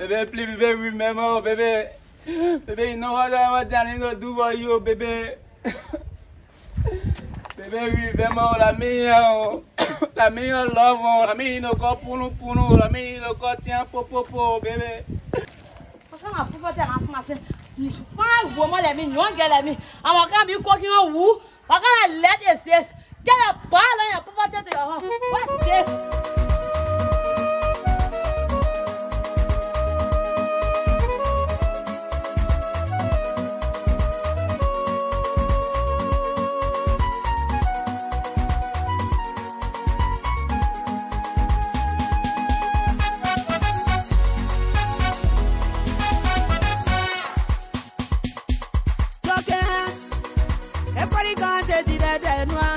Bebe, please, bebe, remember, bebe. Bebe, you know what I want I to do for you, bebe. bebe, remember, la mi yo. La mi yo love, oh. La mi no go punu punu. La mi no go tian po po po, bebe. Papa, ma ẹ̀ẹ́dẹ̀ nua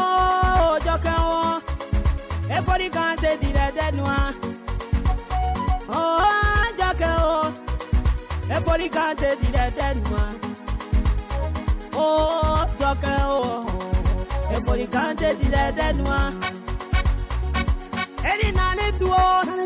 ojo kan wọn efori kan te di ẹ̀ẹ́dẹ̀ nua ojo kan wọn efori kan te di ẹ̀ẹ́dẹ̀ nua ojo kan wọn efori kan te di ẹ̀ẹ́dẹ̀ nua eri na le tu o.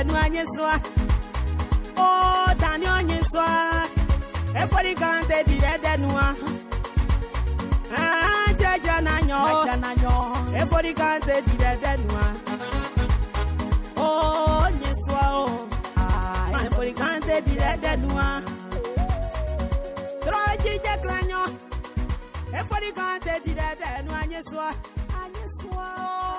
enu anyị sụa o tani onye sụa efọdụ ka ntị dị edenụa jeje n'anya ọ efọdụ ka ntị dị edenụa onye sụa o efọdụ ka ntị dị edenụa tụrụ ojije klanyọ efọdụ ka ntị dị edenụ anyị sụa anyị sụa o